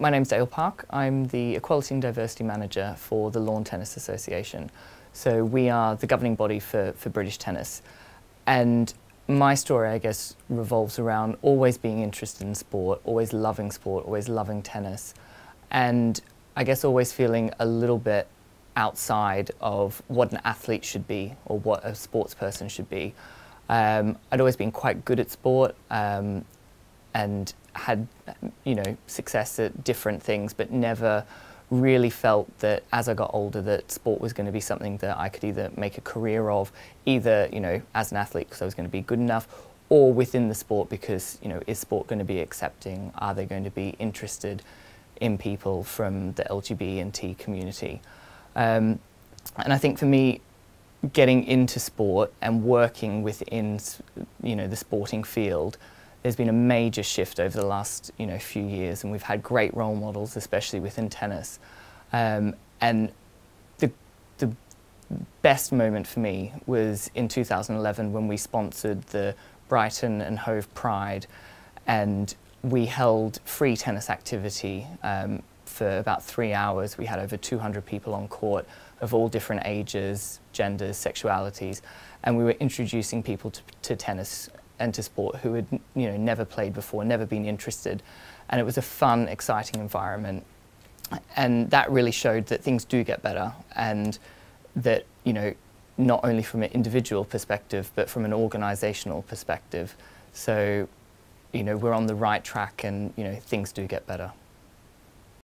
My name's Dale Parke. I'm the Equality and Diversity Manager for the Lawn Tennis Association. So we are the governing body for, for British tennis. And my story, I guess, revolves around always being interested in sport, always loving sport, always loving tennis. And I guess always feeling a little bit outside of what an athlete should be or what a sports person should be. Um, I'd always been quite good at sport um, and had, you know, success at different things, but never really felt that as I got older that sport was going to be something that I could either make a career of, either, you know, as an athlete because I was going to be good enough, or within the sport because, you know, is sport going to be accepting? Are they going to be interested in people from the LGBT community? Um, and I think for me, getting into sport and working within, you know, the sporting field, there's been a major shift over the last, you know, few years, and we've had great role models, especially within tennis. Um, and the the best moment for me was in 2011 when we sponsored the Brighton and Hove Pride, and we held free tennis activity um, for about three hours. We had over 200 people on court of all different ages, genders, sexualities, and we were introducing people to, to tennis to sport who had you know never played before, never been interested, and it was a fun, exciting environment, and that really showed that things do get better, and that you know not only from an individual perspective but from an organisational perspective. So, you know we're on the right track, and you know things do get better.